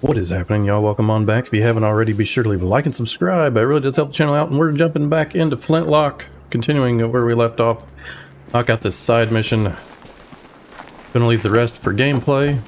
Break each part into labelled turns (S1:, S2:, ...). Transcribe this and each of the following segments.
S1: What is happening, y'all? Welcome on back. If you haven't already, be sure to leave a like and subscribe. It really does help the channel out. And we're jumping back into Flintlock, continuing where we left off. I got this side mission. Gonna leave the rest for gameplay.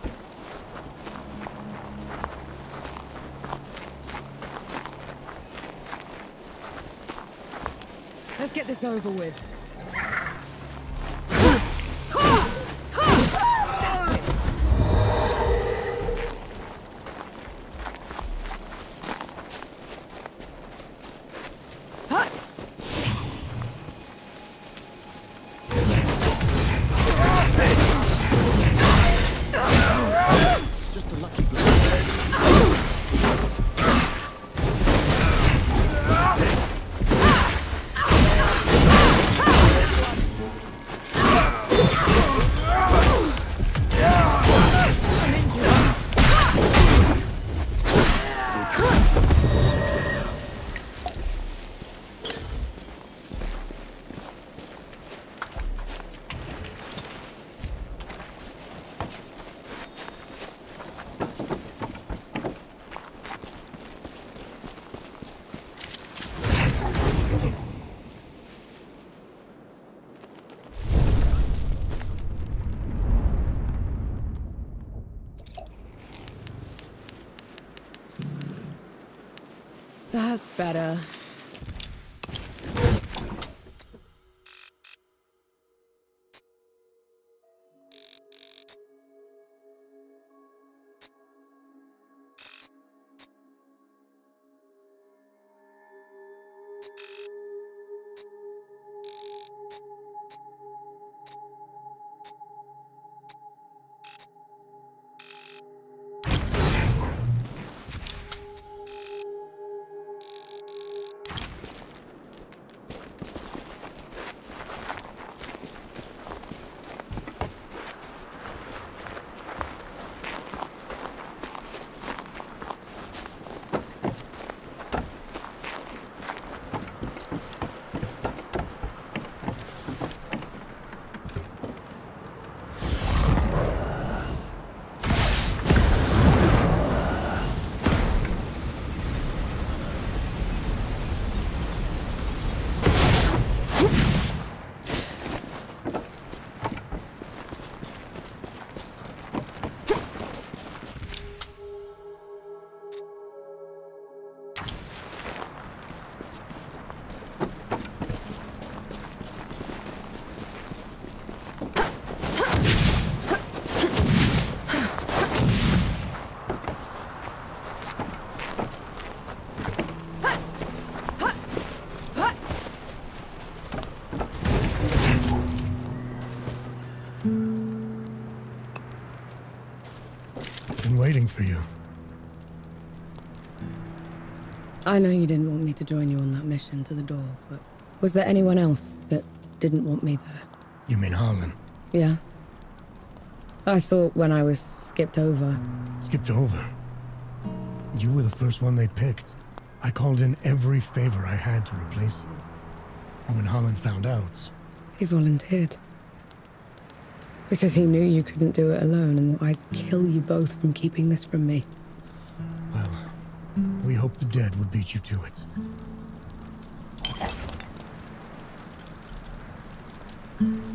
S2: For you.
S3: I know you didn't want me to join you on that mission to the door, but was there anyone else that didn't want me there?
S2: You mean Harlan?
S3: Yeah. I thought when I was skipped over.
S2: Skipped over. You were the first one they picked. I called in every favor I had to replace you. And when Harlan found out,
S3: He volunteered. Because he knew you couldn't do it alone and I'd kill you both from keeping this from me.
S2: well, we hope the dead would beat you to it.
S4: Felt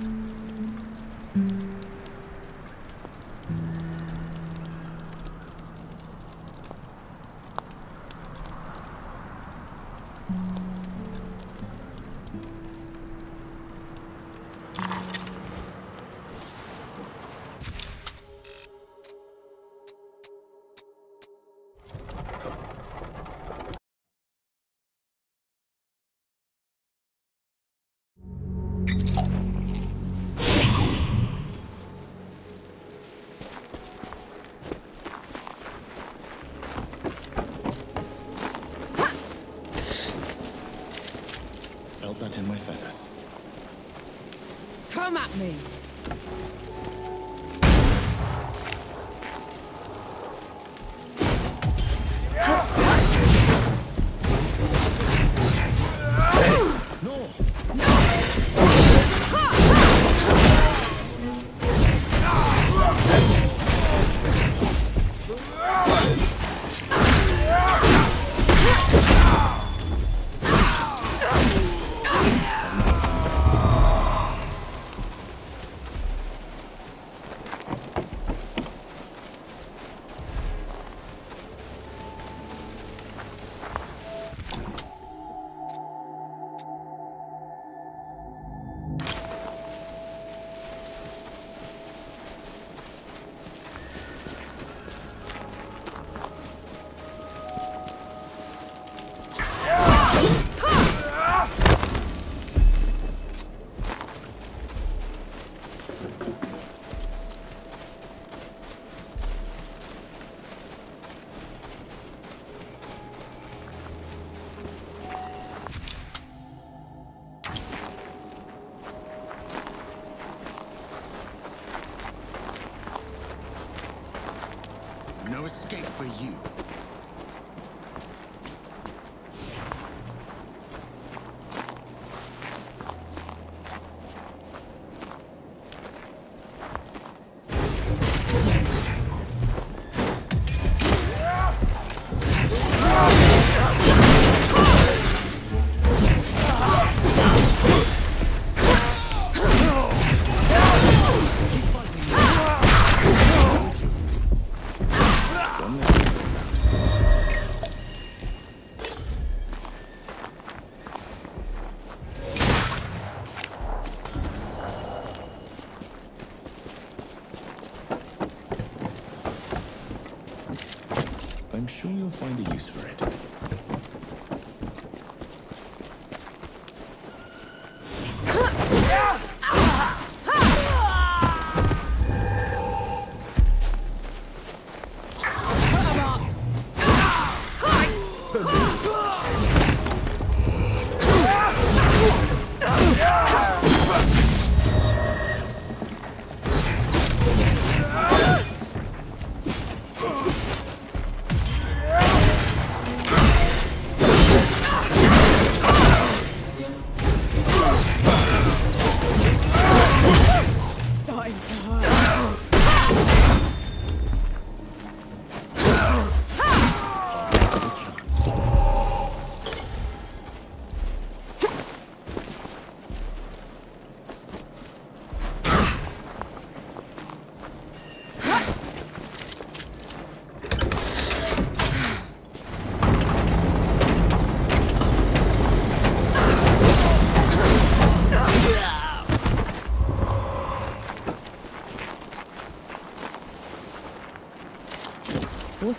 S3: No escape for
S4: you.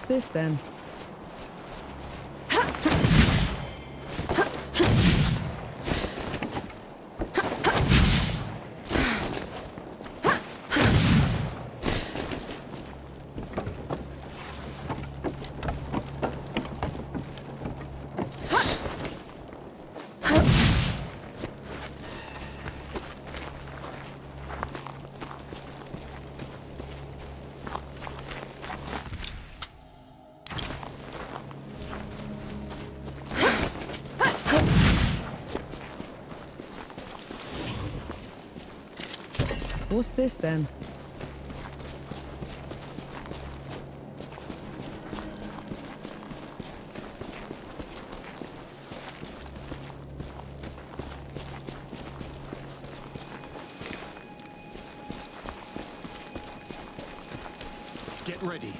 S4: This then? What's this then?
S3: Get ready.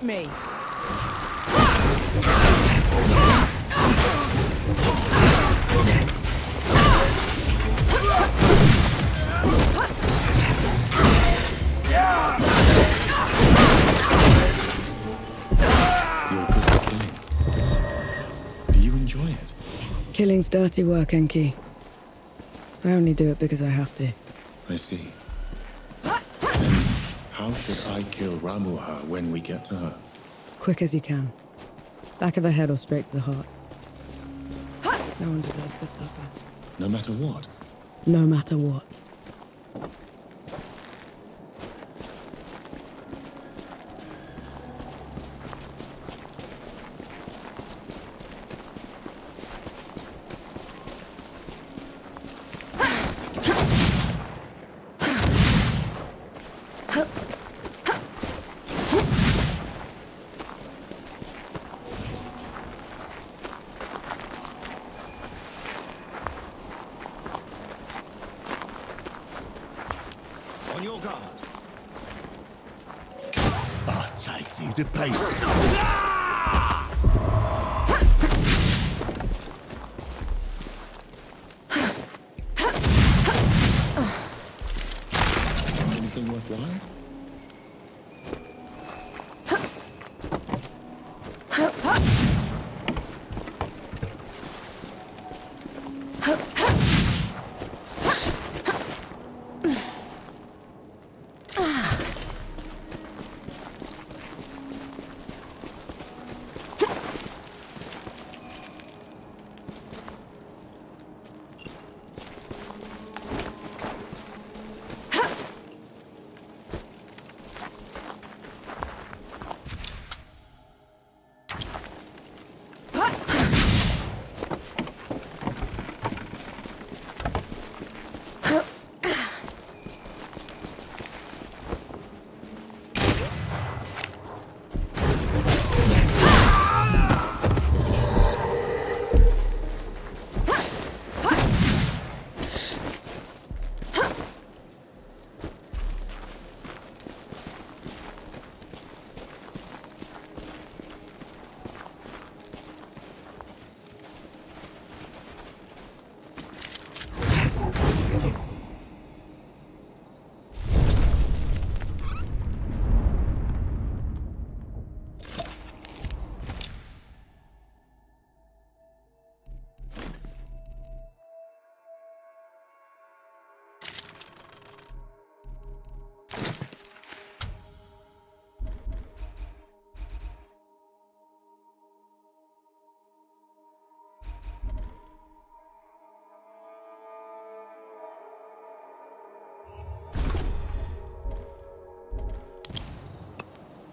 S4: hit me!
S3: Killing's dirty work, Enki. I only do it because I have to.
S4: I see. Should I kill Ramuha when we get to her?
S3: Quick as you can. Back of the head or straight to the heart. No one deserves to suffer.
S4: No matter what?
S3: No matter what.
S4: On your guard.
S5: I take you to pieces.
S4: Anything worthwhile?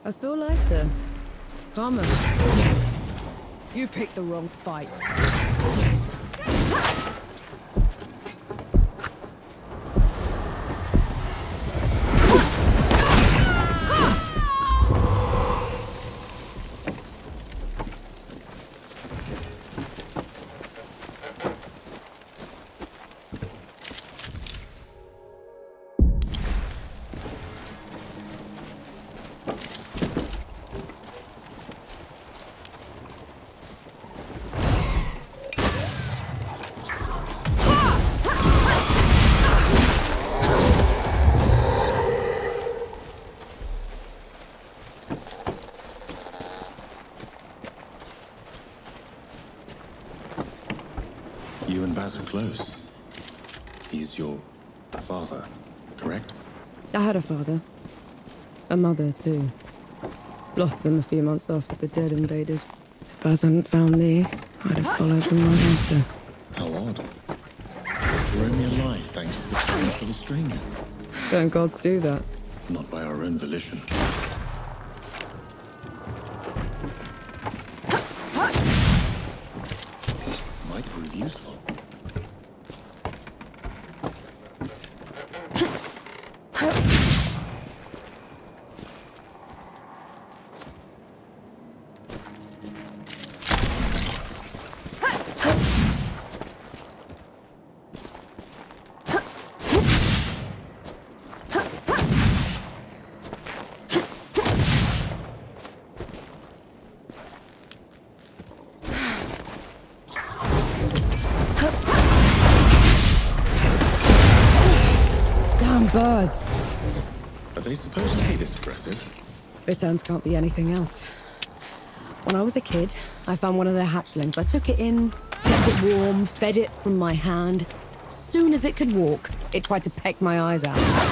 S3: I feel like the karma. You picked the wrong fight.
S4: Close. He's your father, correct?
S3: I had a father. A mother, too. Lost them a few months after the dead invaded. If Baz hadn't found me, I'd have followed them right after.
S4: How odd. We're only alive thanks to the kindness of a stranger.
S3: Don't gods do that?
S4: Not by our own volition.
S3: Bitterns can't be anything else. When I was a kid, I found one of their hatchlings. I took it in, kept it warm, fed it from my hand. Soon as it could walk, it tried to peck my eyes out.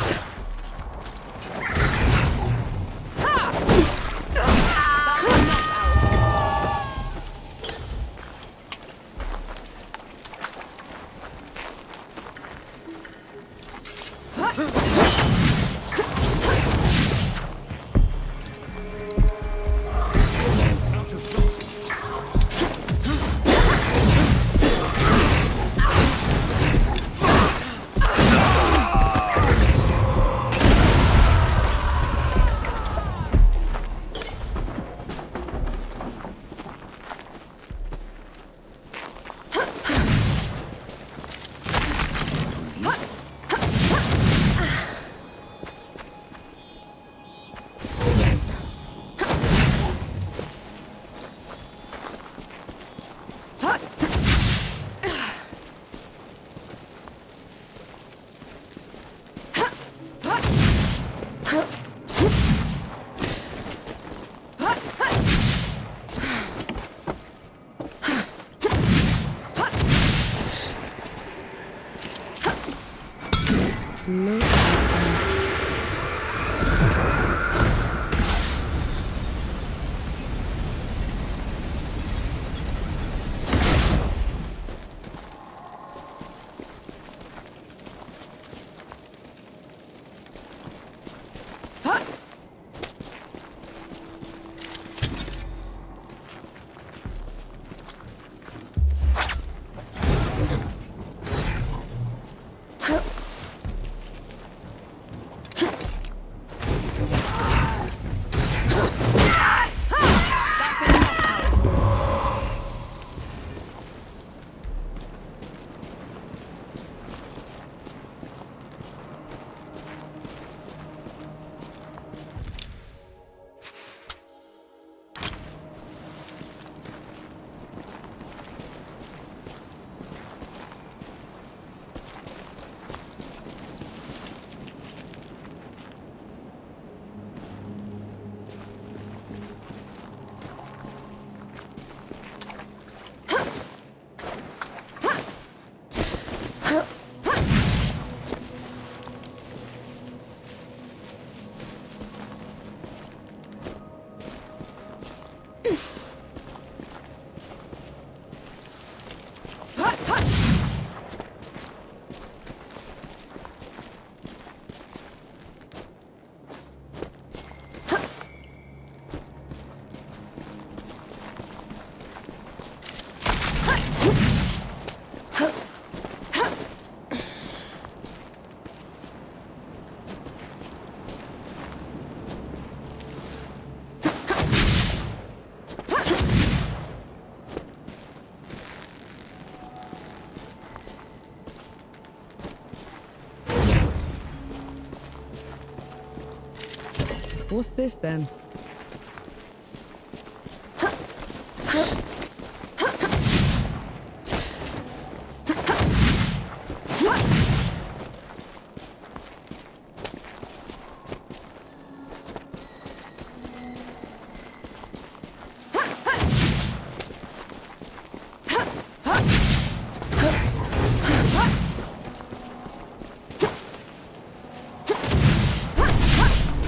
S3: What's this then?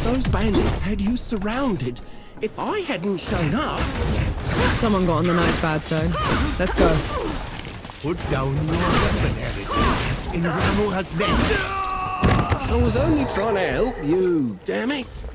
S5: Those bandits had you surrounded. If I hadn't shown up,
S3: Someone got on the nice bad side. Let's go.
S5: put down your weapon, Eric. In Ramuha's name. I was only trying to help you, damn it.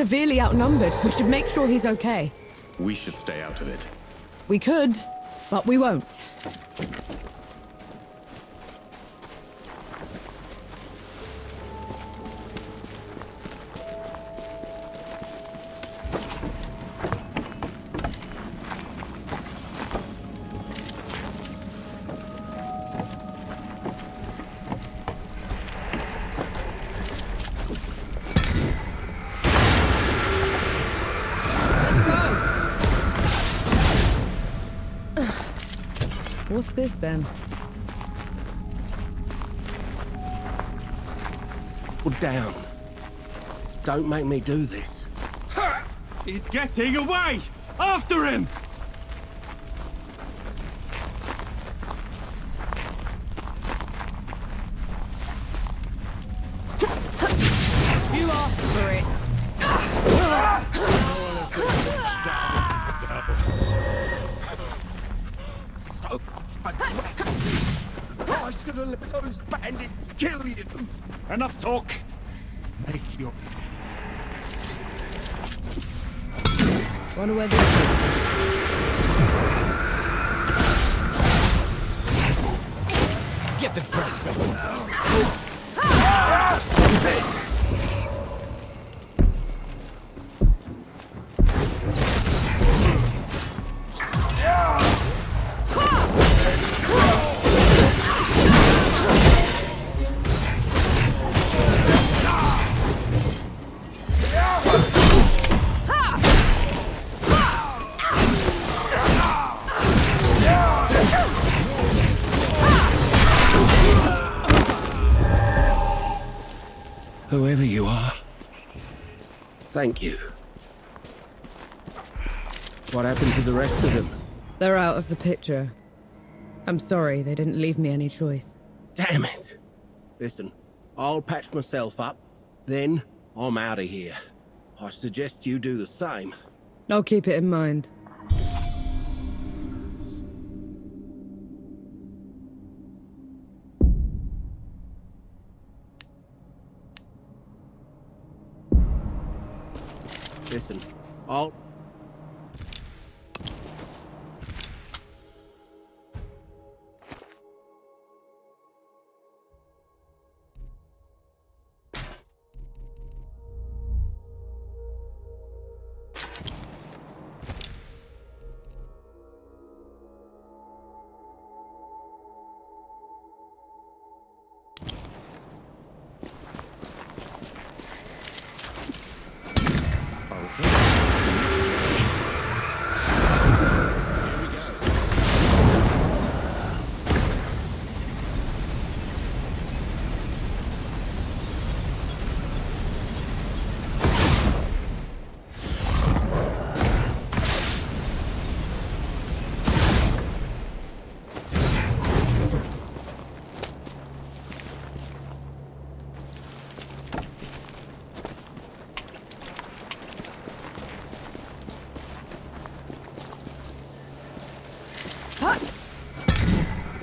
S3: Severely outnumbered. We should make sure he's okay.
S4: We should stay out of it.
S3: We could, but we won't. What's this then?
S5: Put down. Don't make me do this.
S6: He's getting away! After him!
S5: Thank you. What happened to the rest of them?
S3: They're out of the picture. I'm sorry, they didn't leave me any choice.
S5: Damn it! Listen, I'll patch myself up, then I'm out of here. I suggest you do the same.
S3: I'll keep it in mind.
S5: Listen, I'll.
S3: We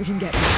S3: can get back.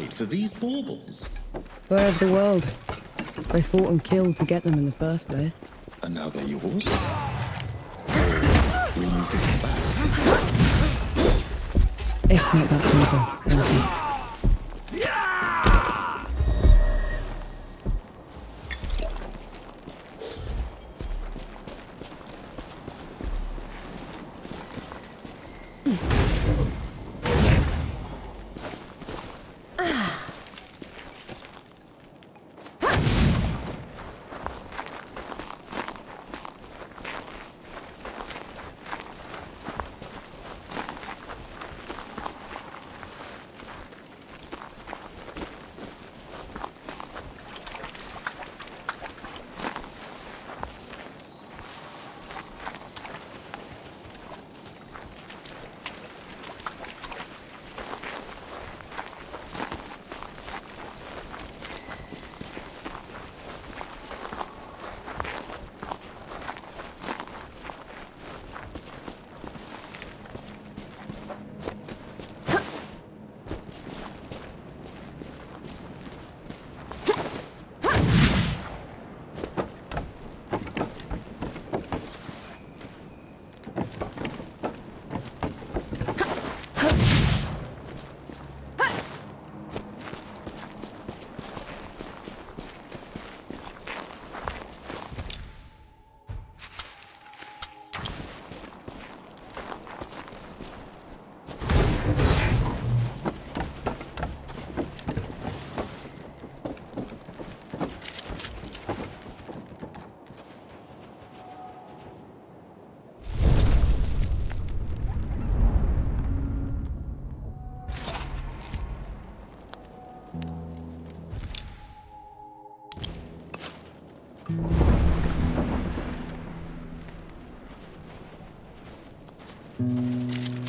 S4: Died for these baubles.
S3: Where of the world? They fought and killed to get them in the first place.
S4: And now they're yours? Will you give them back?
S3: It's not that simple.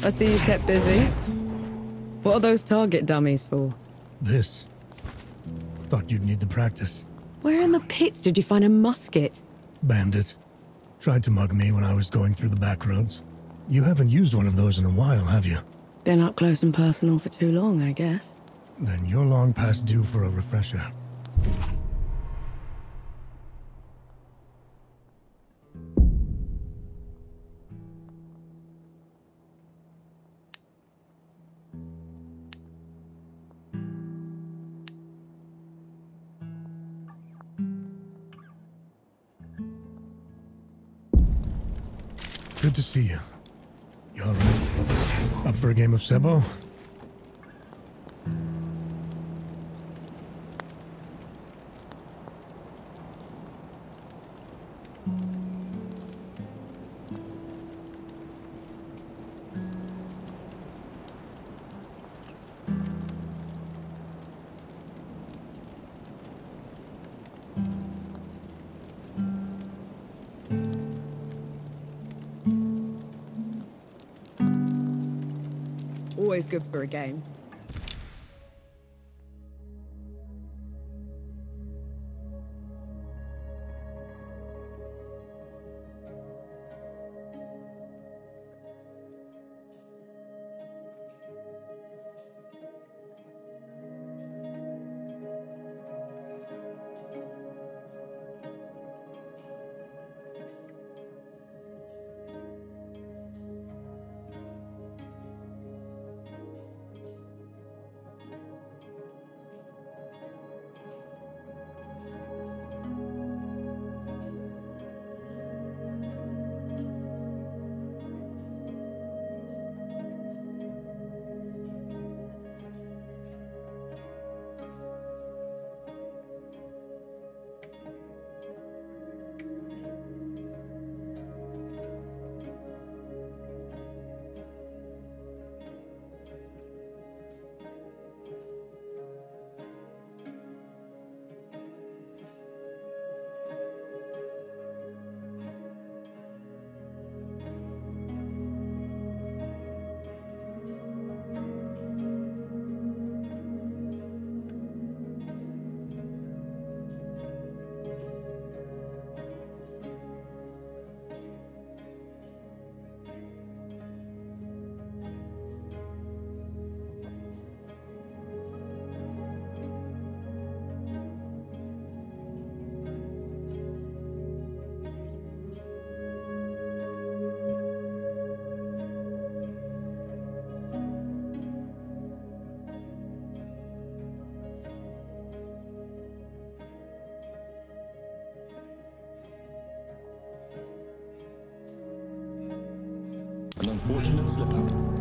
S3: I see you kept busy. What are those target dummies for?
S2: This. Thought you'd need the practice.
S3: Where in the pits did you find a musket?
S2: Bandit. Tried to mug me when I was going through the back roads. You haven't used one of those in a while, have you?
S3: Been up close and personal for too long, I guess.
S2: Then you're long past due for a refresher. See you. You alright? Up for a game of Sebo?
S3: Good for a game.
S4: Unfortunate slip-up.
S2: Right.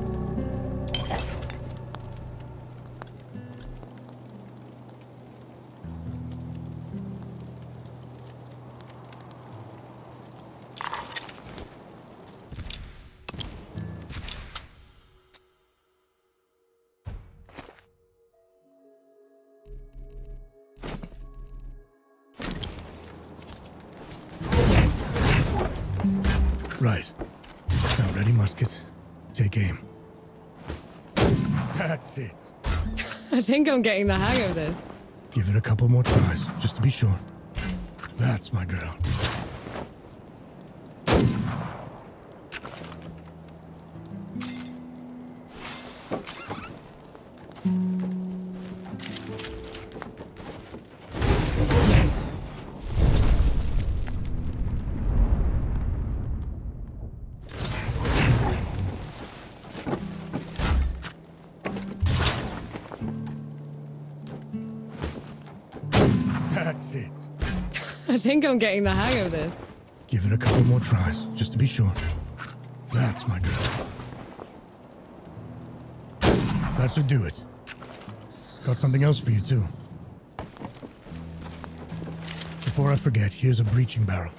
S2: That's it.
S3: I think I'm getting the hang of this.
S2: Give it a couple more tries, just to be sure. That's my girl.
S3: Think I'm getting the hang of this.
S2: Give it a couple more tries, just to be sure. That's my girl. That should do it. Got something else for you, too. Before I forget, here's a breaching barrel.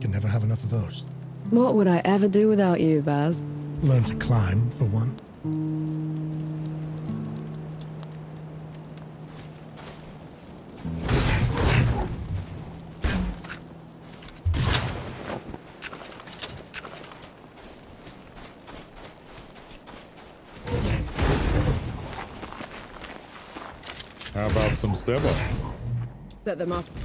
S2: Can never have enough of those.
S3: What would I ever do without you, Baz?
S2: Learn to climb, for one.
S4: Them up.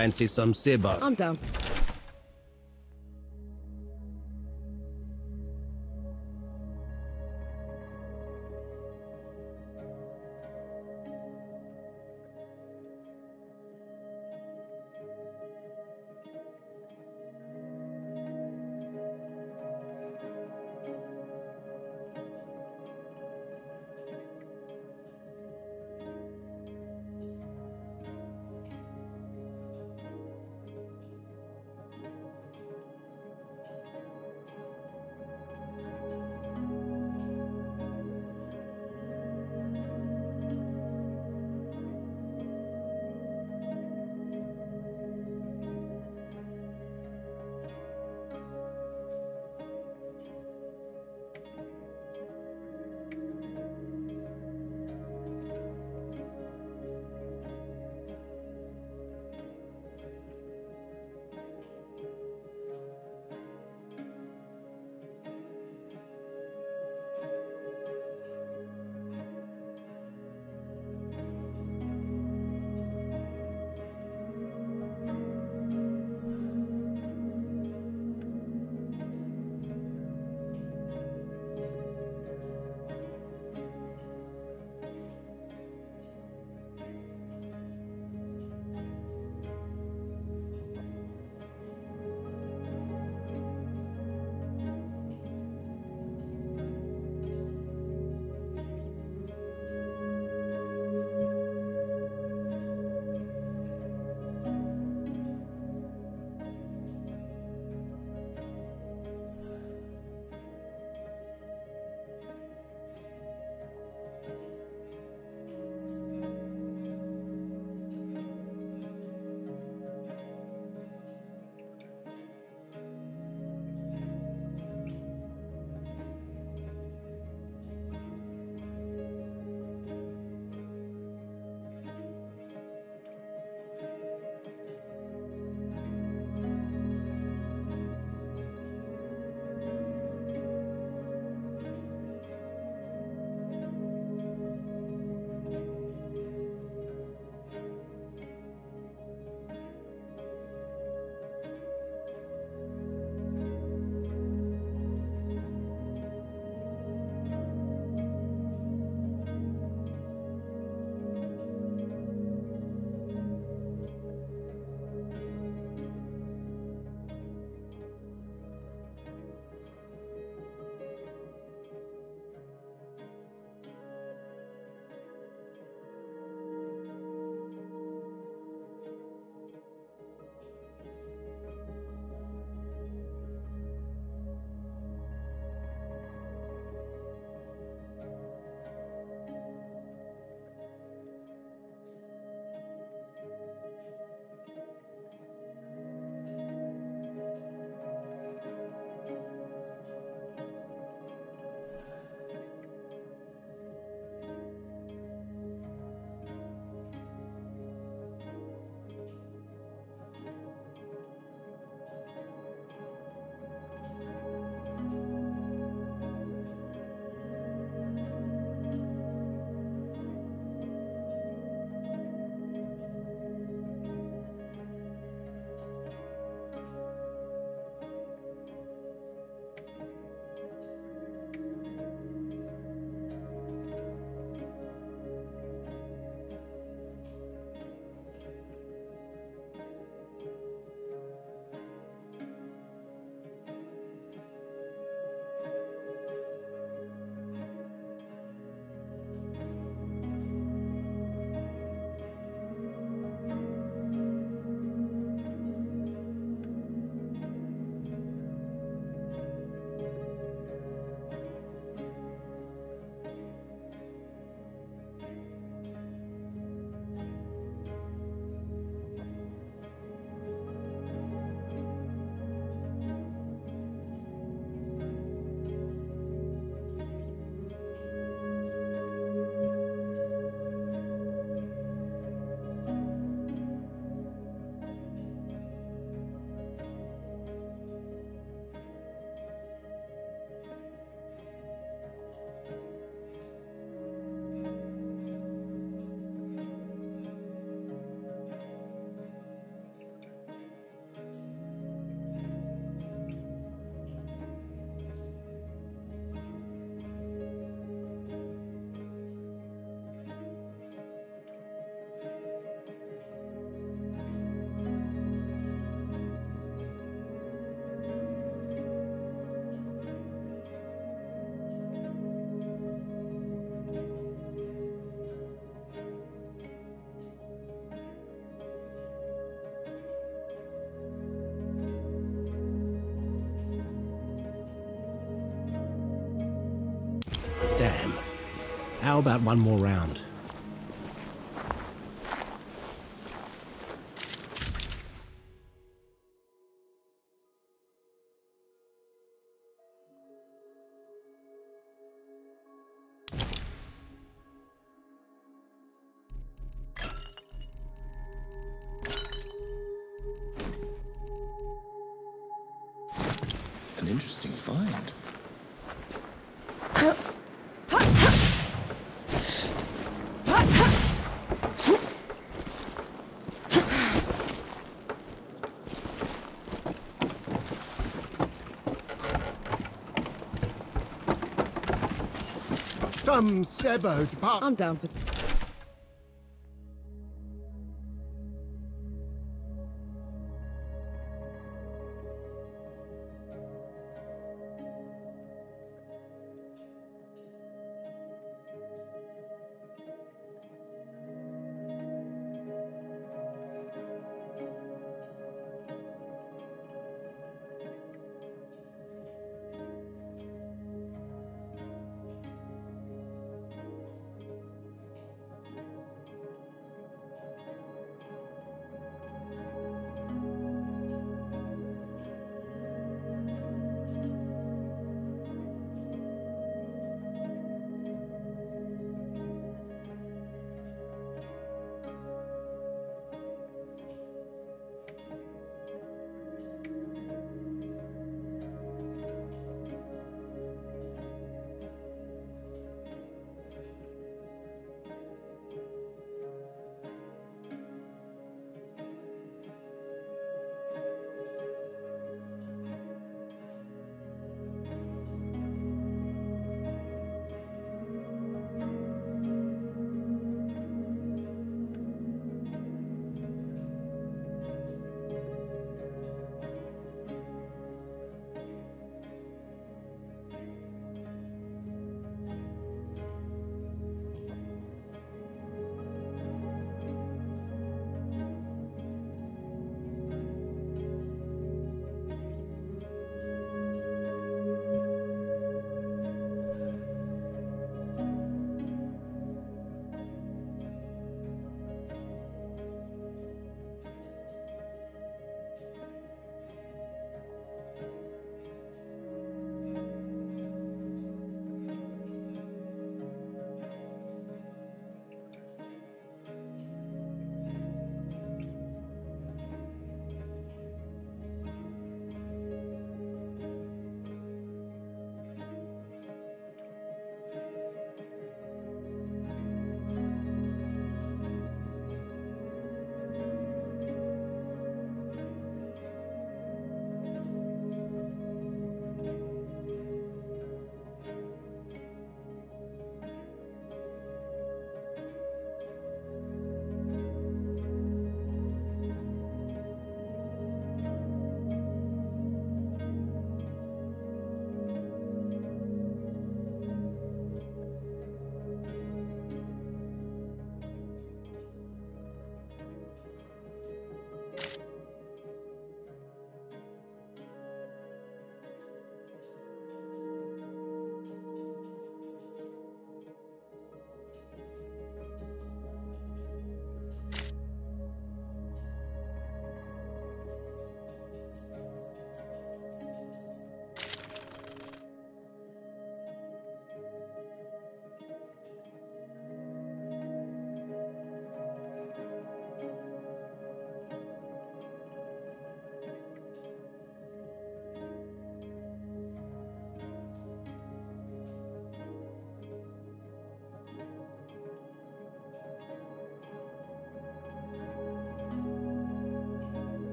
S5: Fancy some Seba?
S4: I'm down.
S5: About one more round? Some Sebo.
S3: I'm down for.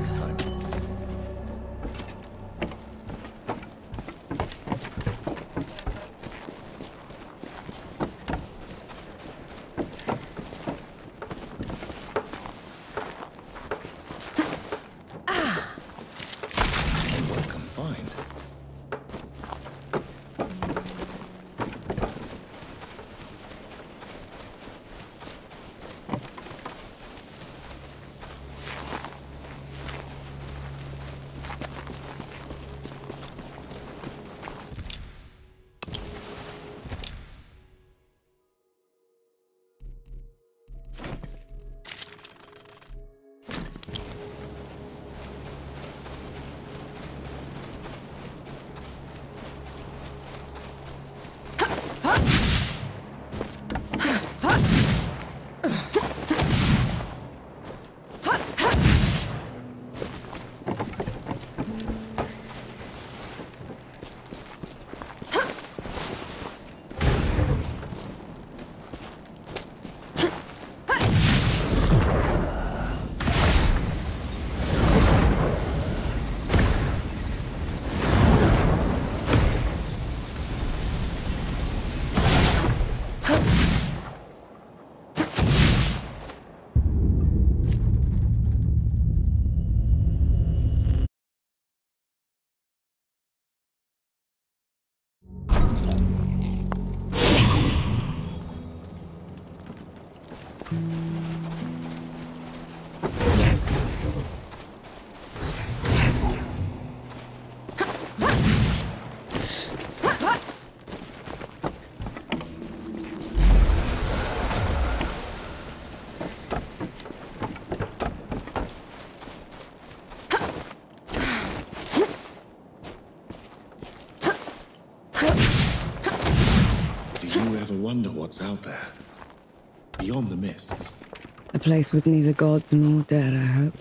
S4: next time. wonder what's out there. Beyond the mists.
S3: A place with neither gods nor dead, I hope.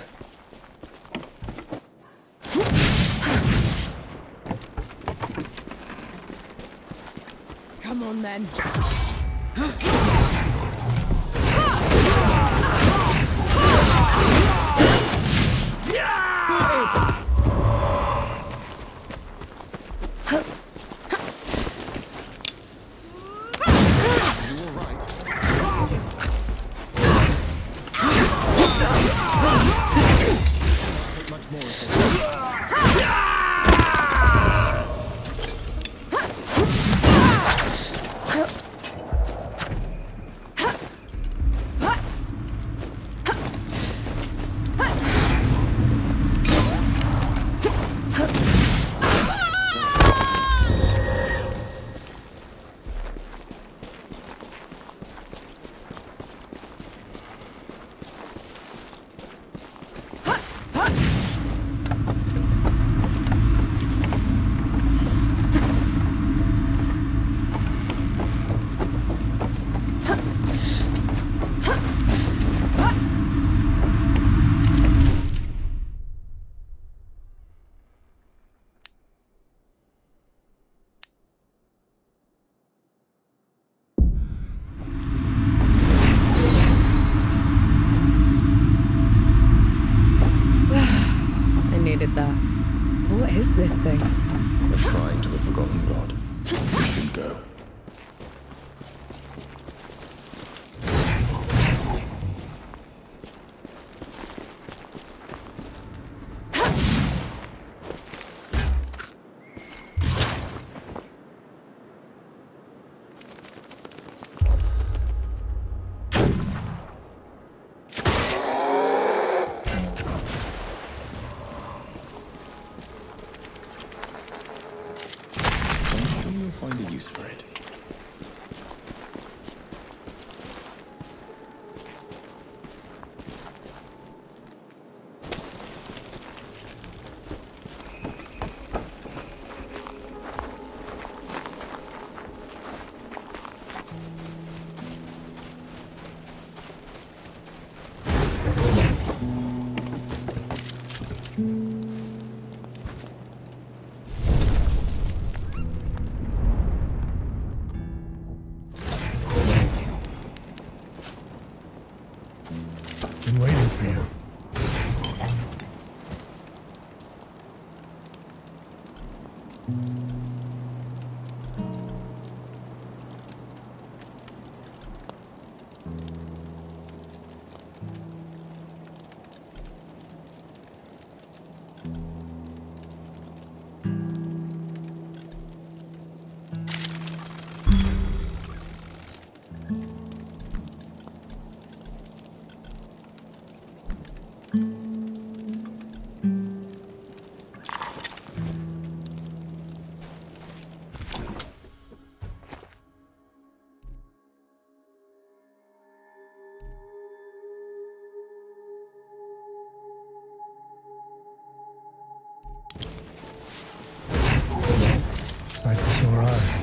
S2: Sight for sore eyes.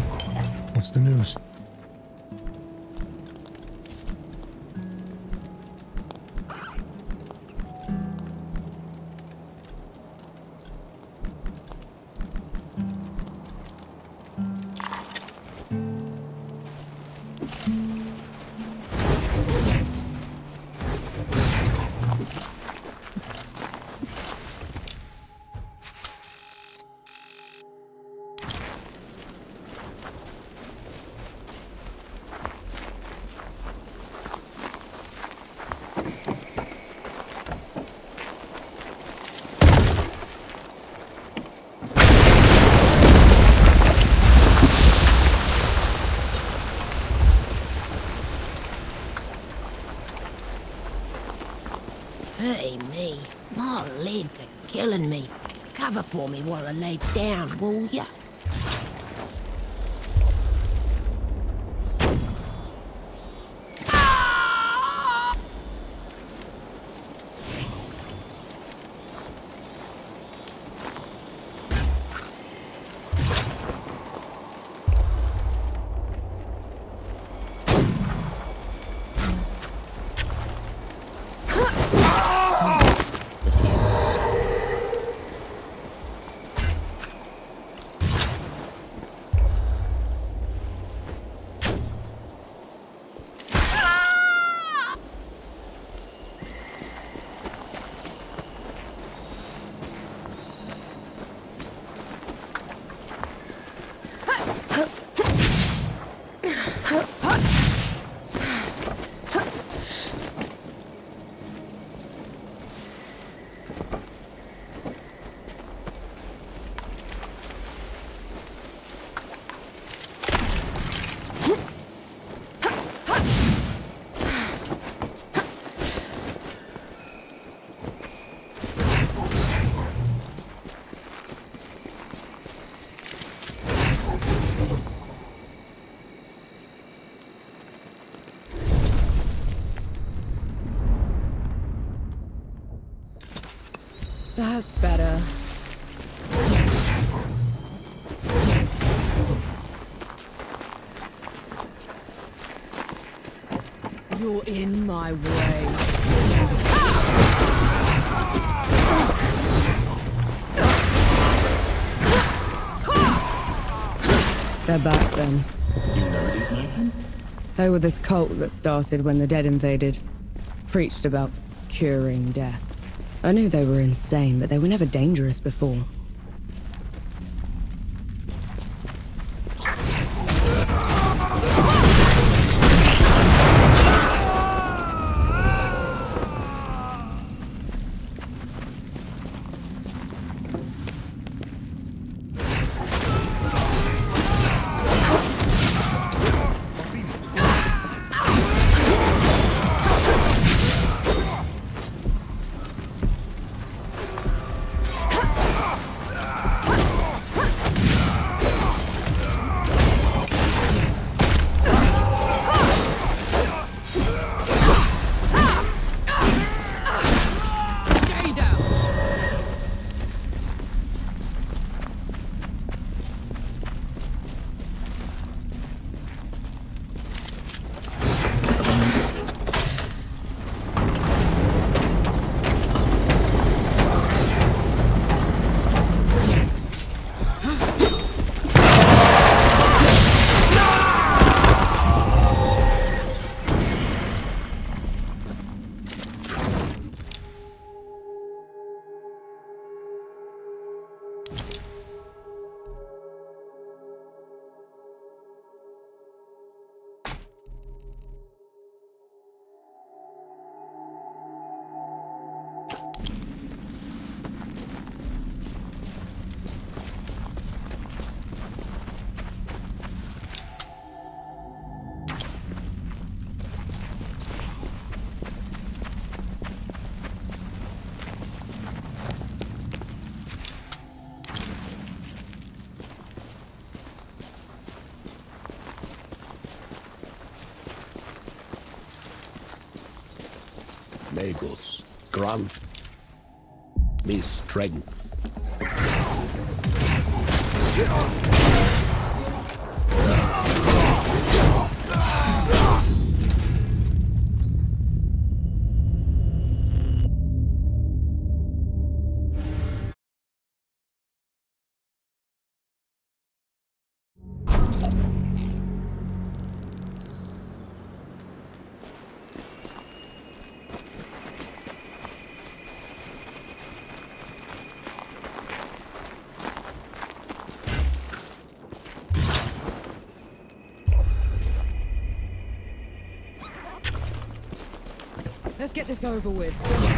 S2: What's the news?
S7: Cover for me while I lay down, will ya?
S3: That's better. You're in my way. They're back then.
S4: You know these nightmen?
S3: They were this cult that started when the dead invaded. Preached about curing death. I knew they were insane, but they were never dangerous before.
S5: Me
S3: get this over with.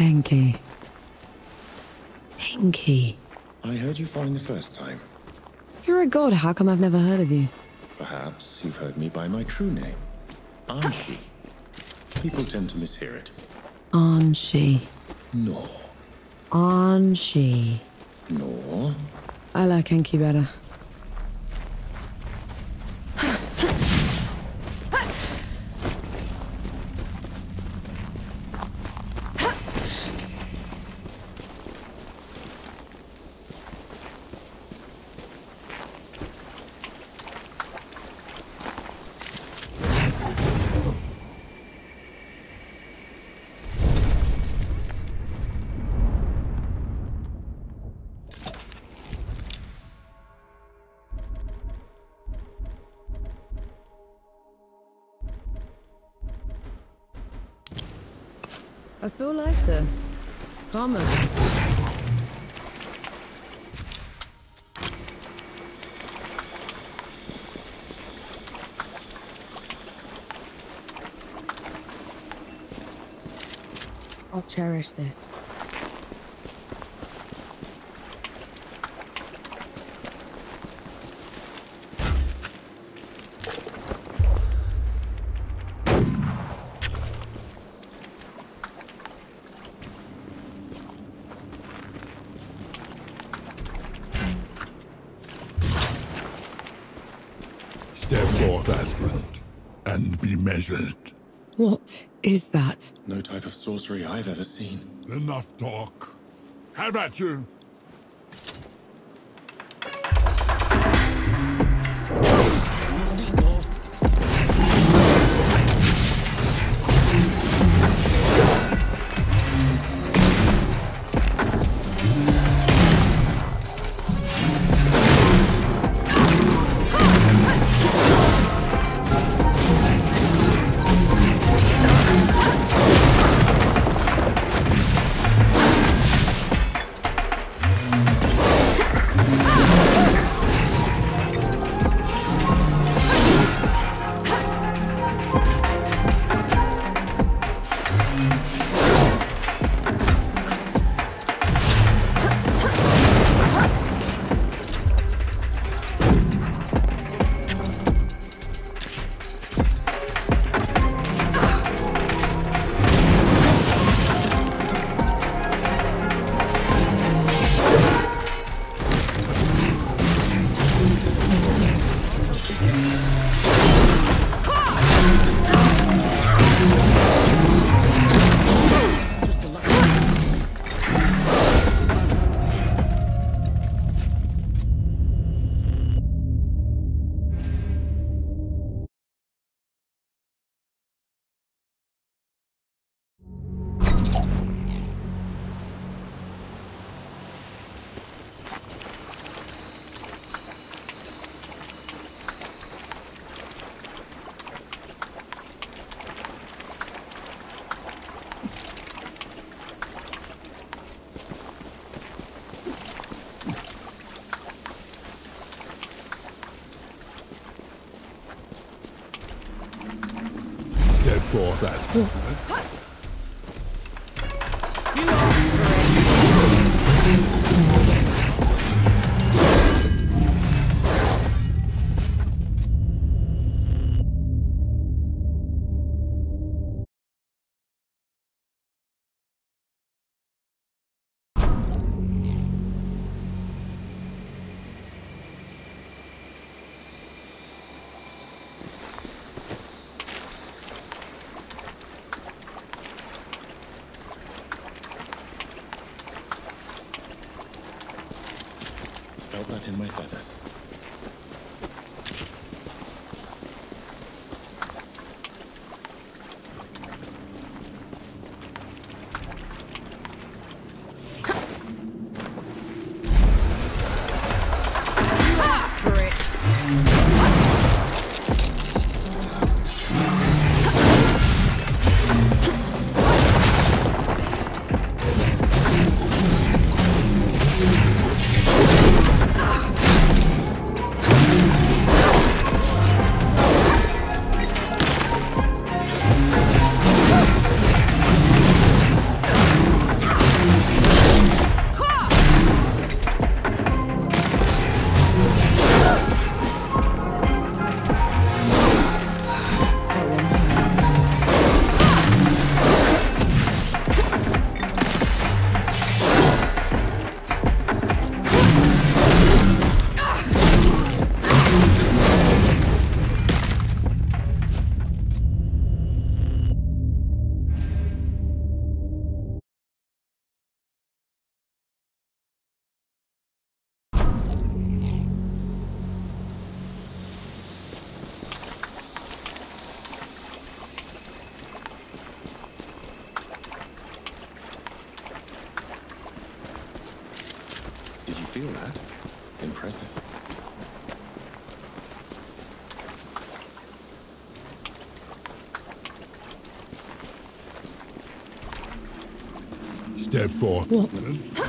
S3: Enki. Enki.
S4: I heard you fine the first time.
S3: If you're a god, how come I've never heard of you?
S4: Perhaps you've heard me by my true name, Anshi. People tend to mishear it.
S3: Anshi.
S4: No,
S3: Anshi.
S4: no.
S3: I like Enki better.
S8: And be measured.
S3: What is that?
S4: No type of sorcery I've ever seen.
S8: Enough talk. Have at you. Step
S4: feel that? Impressive.
S8: Step forth.
S4: An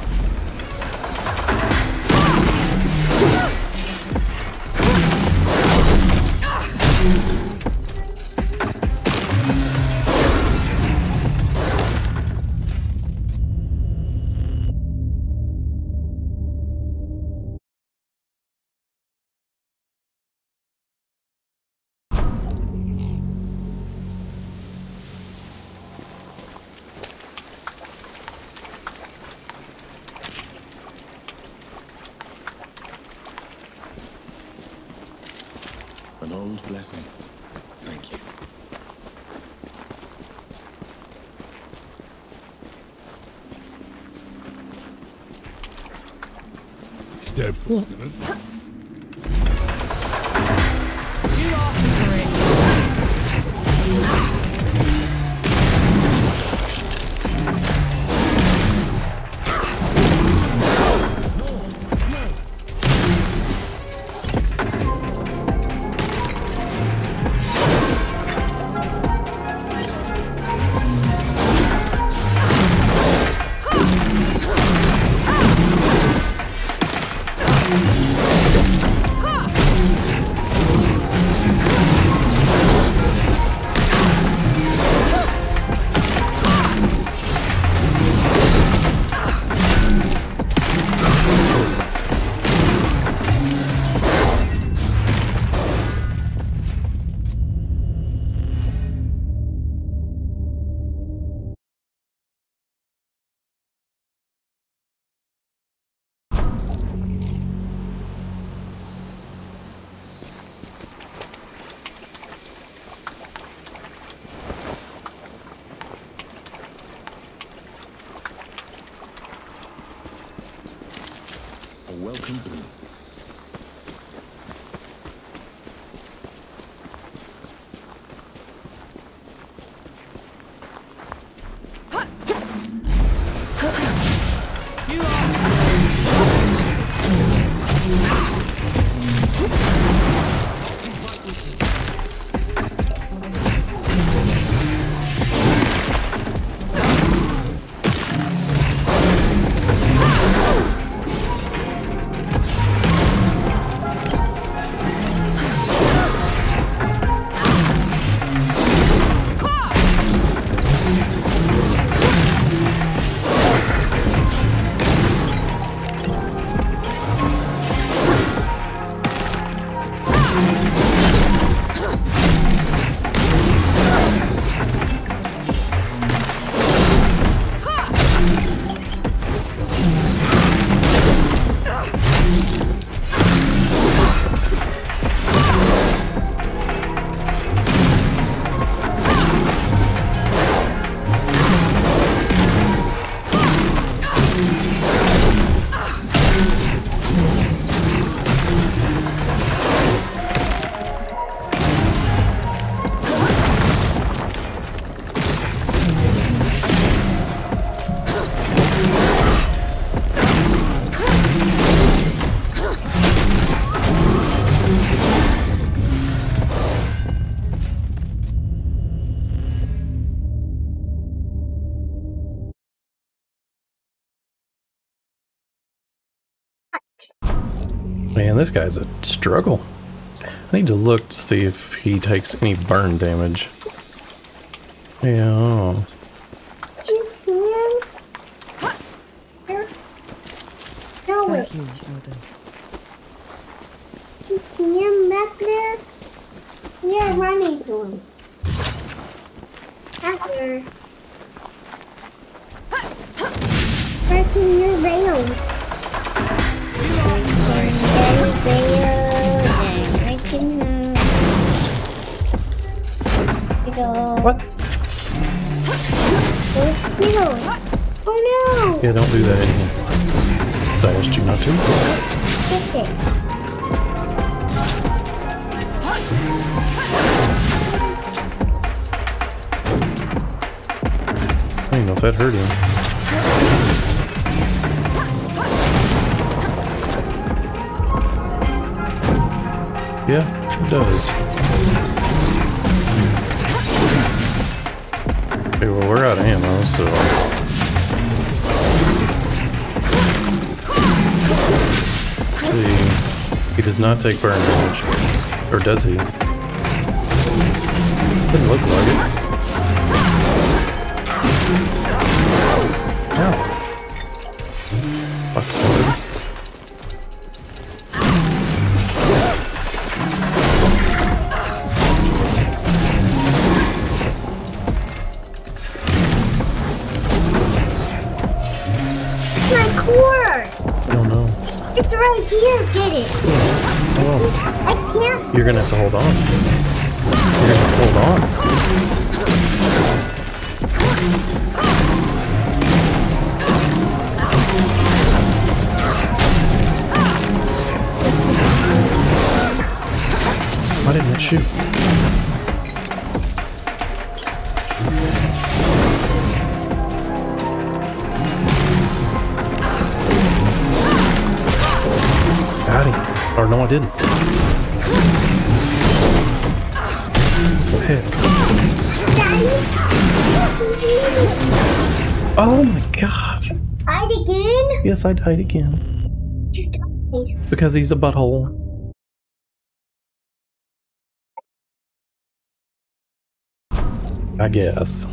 S1: Man, this guy's a struggle. I need to look to see if he takes any burn damage. Yeah.
S9: Did you see him? There. No, wait.
S3: Thank you, Snowden.
S9: You see him back there? We are running to him. After. Breaking new rails.
S1: What?
S9: Skittles. Oh no!
S1: Yeah, don't do that anymore. So I asked you not to.
S9: Okay.
S1: I don't know if that hurt him. Yeah, it does. Okay, well, we're out of ammo, so... Let's see. He does not take burn damage. Or does he? Doesn't look like it. Ow. Fuck,
S9: Right here. Get it.
S1: Oh,
S9: I can't.
S1: you're gonna have to hold on. You're gonna hold on. Why didn't it shoot? No, I didn't. What the heck? Oh my gosh.
S9: Hide again?
S1: Yes, I died again.
S9: You died.
S1: Because he's a butthole. I guess.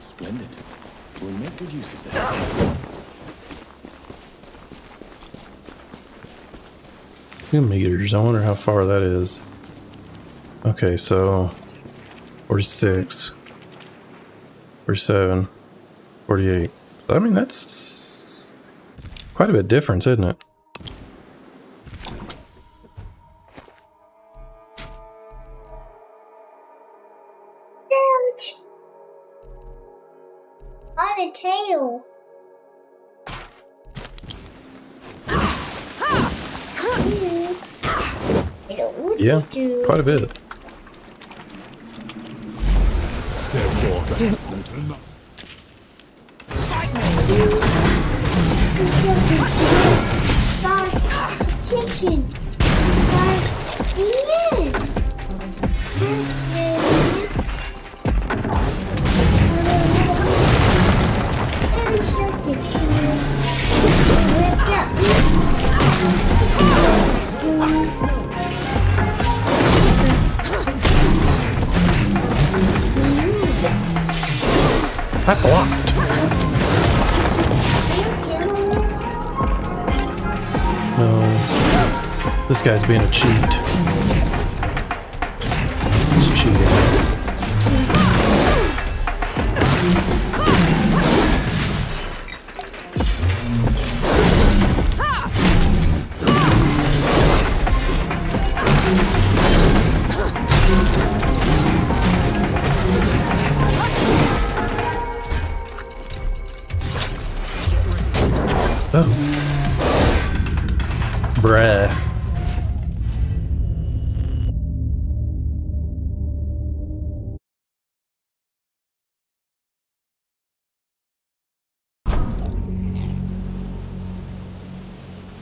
S4: Splendid. We'll make good use of that.
S1: Two meters. I wonder how far that is. Okay, so 46, 47, 48. I mean, that's quite a bit difference, isn't it? Quite a bit.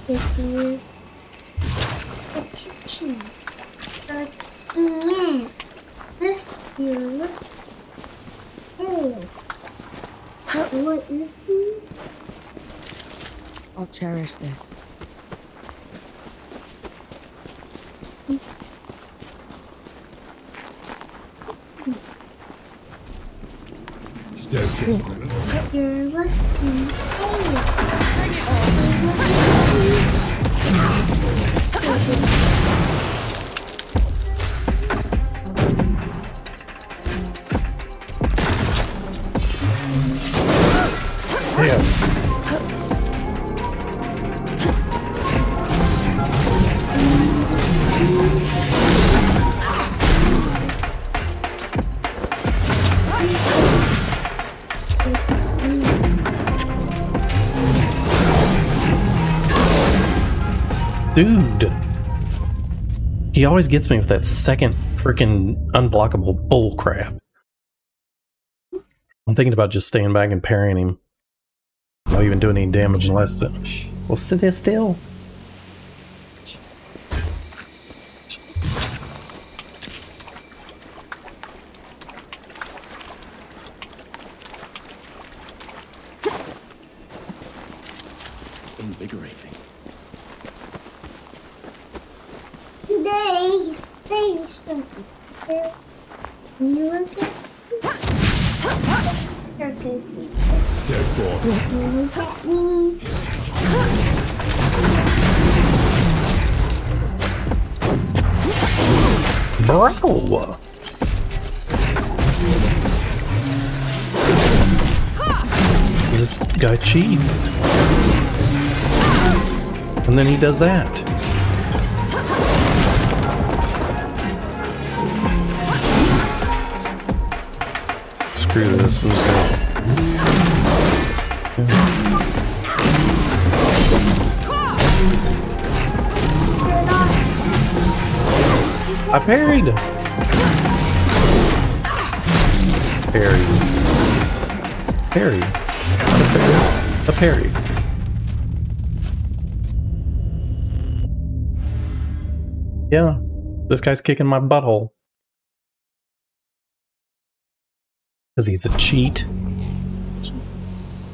S9: If you attention again, this you. Oh, what is it?
S3: I'll cherish this.
S8: Step forth.
S9: You're looking.
S1: Yeah. He always gets me with that second freaking unblockable bullcrap. I'm thinking about just staying back and parrying him. Not even doing any damage unless it. Well, sit there still. Guy's kicking my butthole. Because he's a cheat.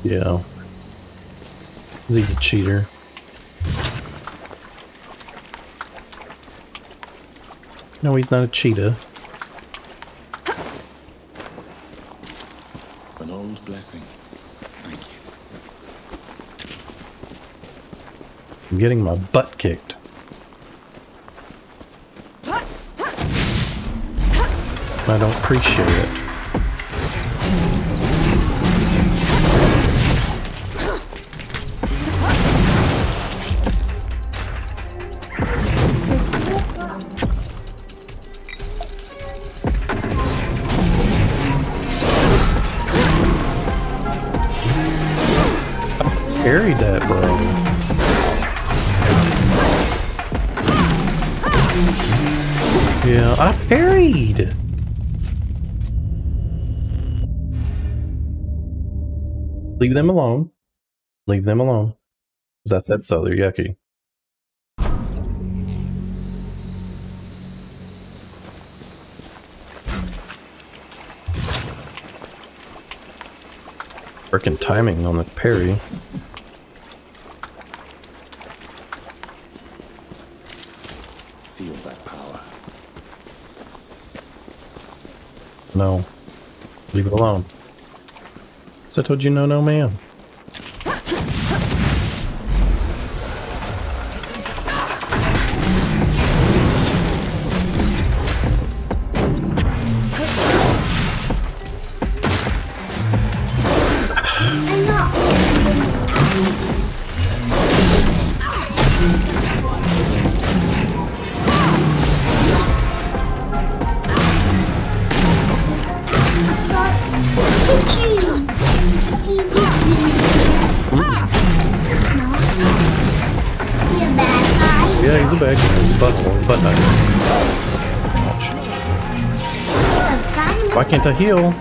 S1: Yeah. Because he's a cheater. No, he's not a cheetah.
S4: An old blessing. Thank you.
S1: I'm getting my butt kicked. I don't appreciate it. Leave them alone. Leave them alone. As I said so, they're yucky. Freaking timing on the parry.
S4: Feels that power.
S1: No. Leave it alone. I told you no, no, man. Heal?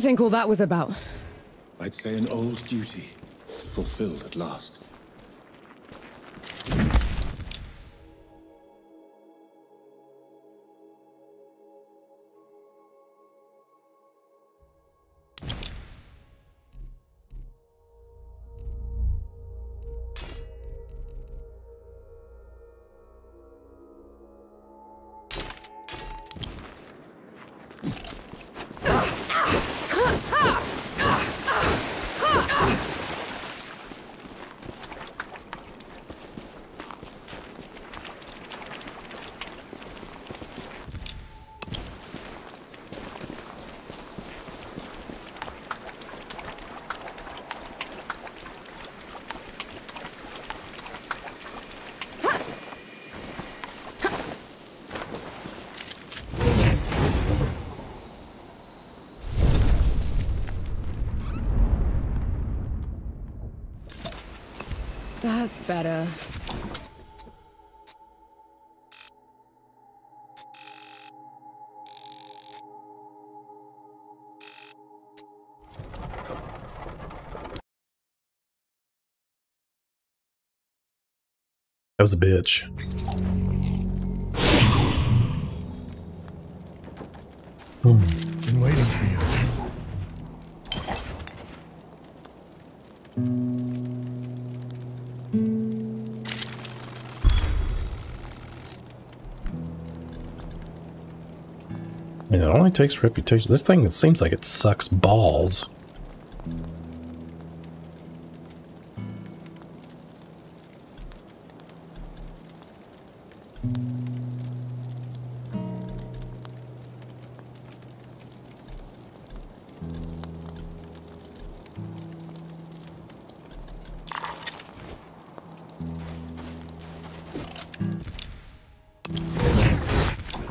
S9: You
S3: think all that was about?
S4: I'd say an old duty, fulfilled at last.
S3: That's better.
S1: That was a bitch. Hmm.
S2: Been waiting for you.
S1: Only takes reputation. This thing seems like it sucks balls.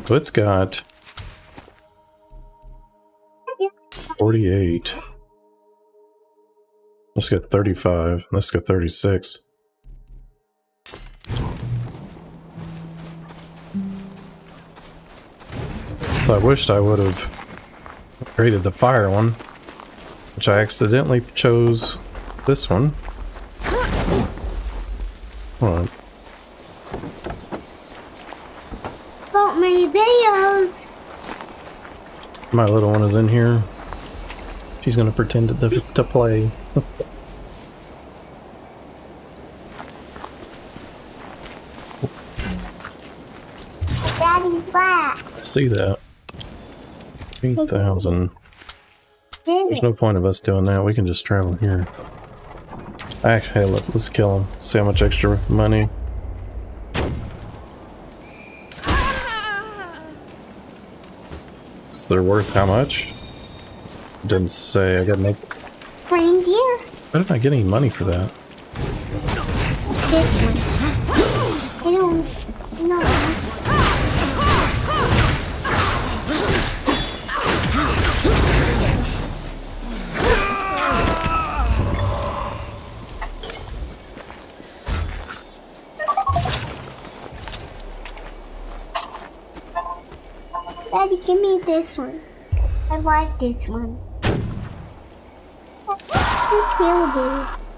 S1: So it's got 48. Let's get 35. Let's get 36. So I wished I would have upgraded the fire one, which I accidentally chose this one. Hold on.
S9: My videos.
S1: My little one is in here. She's gonna pretend to, to play.
S9: Daddy back.
S1: I see that. 3,000. There's no point of us doing that. We can just travel here. Actually, hey, look, let's kill him. See how much extra money. Is they're worth how much? Didn't say. I gotta make.
S9: Reindeer.
S1: Why didn't I get any money for that?
S9: This one. I don't know. Daddy, give me this one. I like this one. This?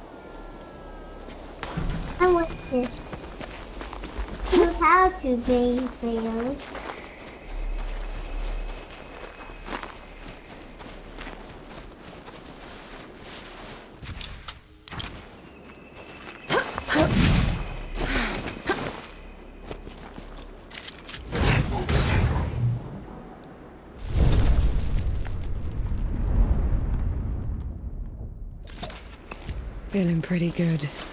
S9: I want this. How to be bears.
S3: Feeling pretty good.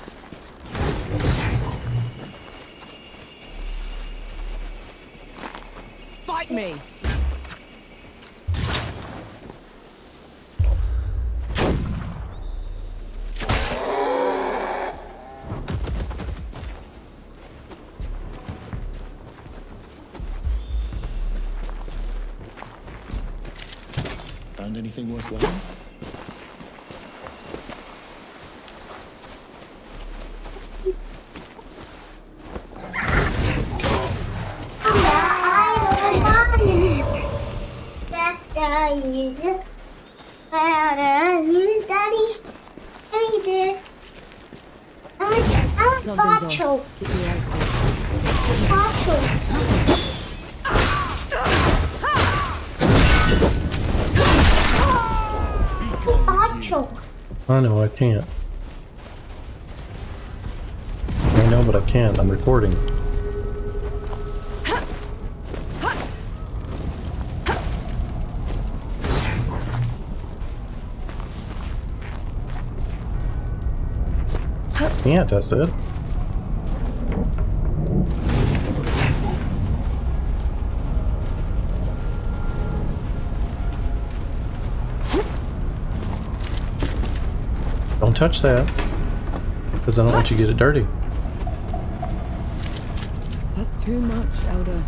S1: can't. I know, but I can't. I'm recording. Can't, I said. touch that. Because I don't want you to get it dirty.
S9: That's too much, Elder.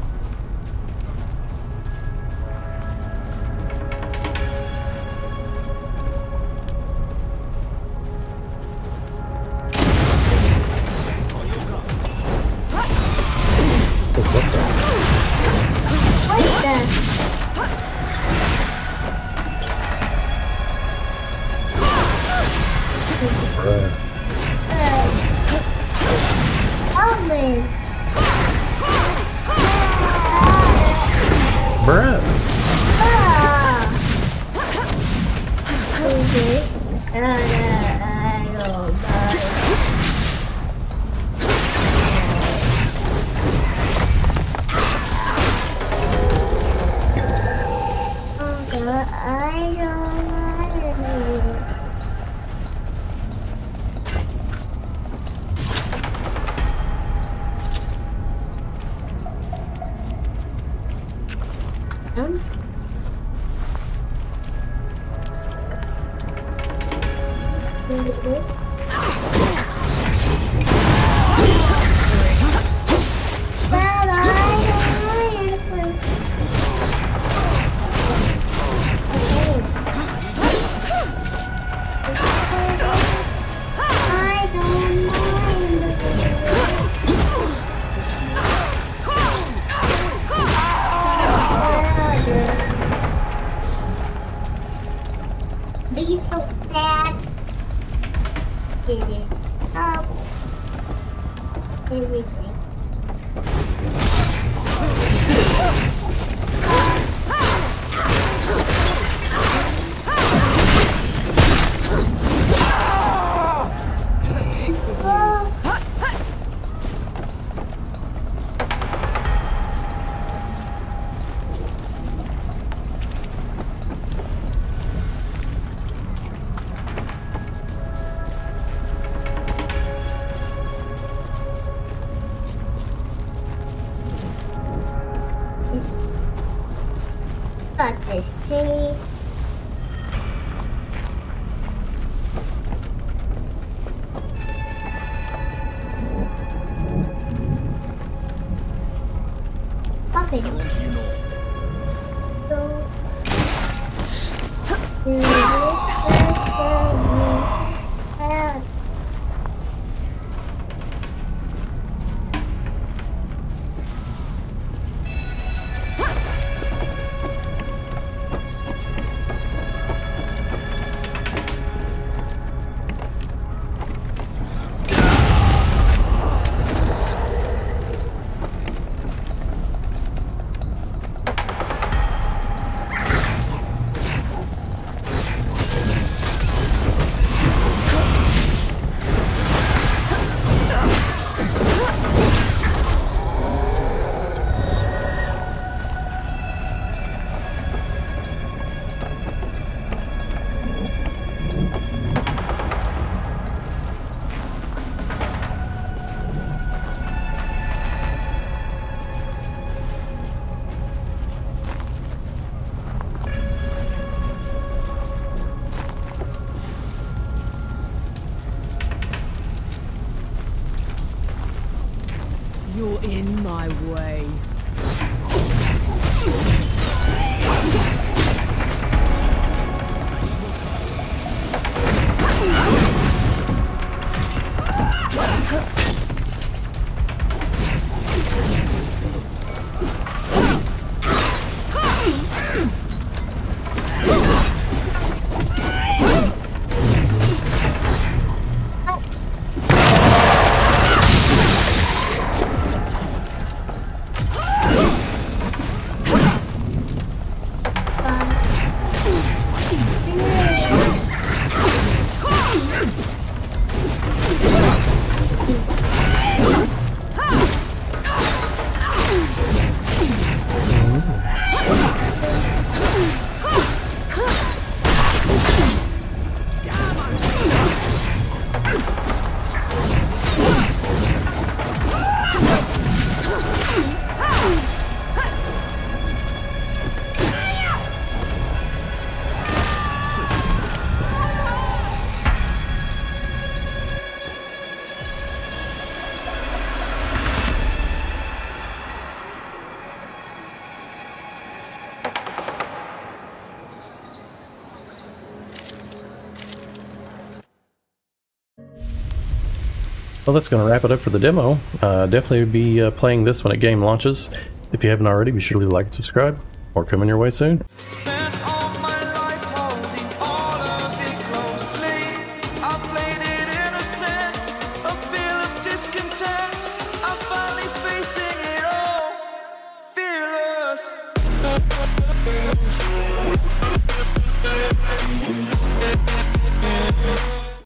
S1: Well, that's going to wrap it up for the demo. Uh, definitely be uh, playing this when it game launches. If you haven't already, be sure to leave a like and subscribe. More coming your way soon.